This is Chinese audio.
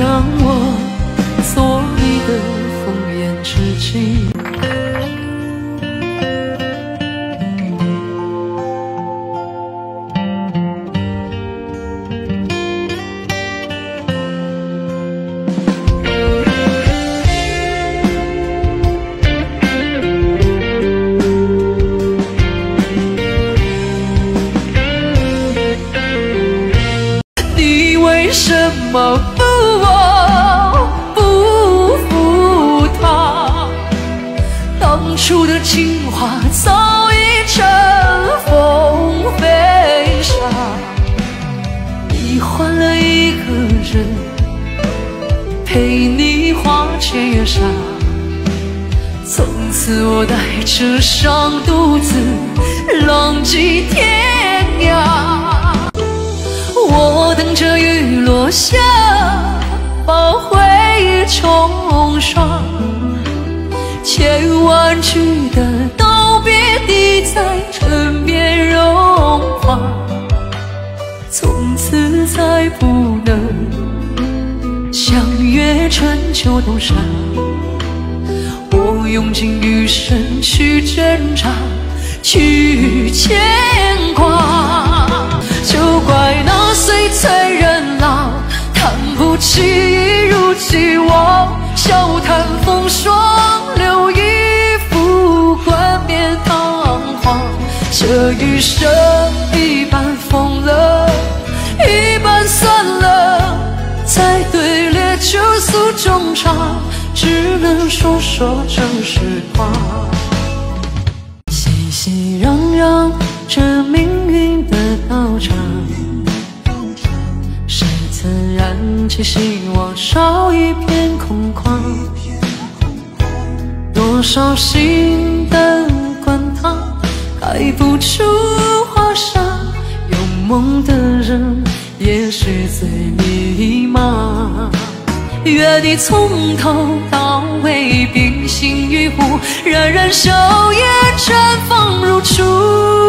让我做你的红颜知己什么负我，不负他？当初的情话早已尘风飞沙，你换了一个人陪你花前月下。从此我带着伤独自浪迹天下，把回忆冲刷，千万句的道别滴在唇边融化，从此再不能相约春秋冬夏。我用尽余生去挣扎，去牵挂，叹不起一如既往，笑谈风霜，留一副冠冕堂皇。这余生一半疯了，一半算了，在对列酒诉衷肠。只能说说这实话，熙熙攘希望，少一片空旷？多少心灯滚烫，开不出花香。有梦的人，也许最迷茫。愿你从头到尾冰心玉壶，冉冉笑颜绽放如初。